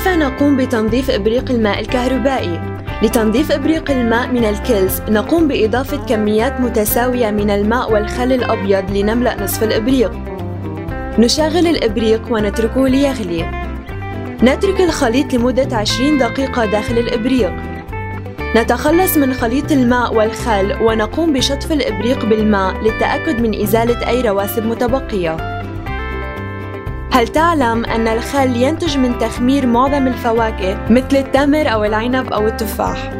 كيف نقوم بتنظيف إبريق الماء الكهربائي؟ لتنظيف إبريق الماء من الكلس نقوم بإضافة كميات متساوية من الماء والخل الأبيض لنملأ نصف الإبريق. نشغل الإبريق ونتركه ليغلي. نترك الخليط لمدة 20 دقيقة داخل الإبريق. نتخلص من خليط الماء والخل ونقوم بشطف الإبريق بالماء للتأكد من إزالة أي رواسب متبقية. هل تعلم أن الخل ينتج من تخمير معظم الفواكه مثل التمر أو العنب أو التفاح؟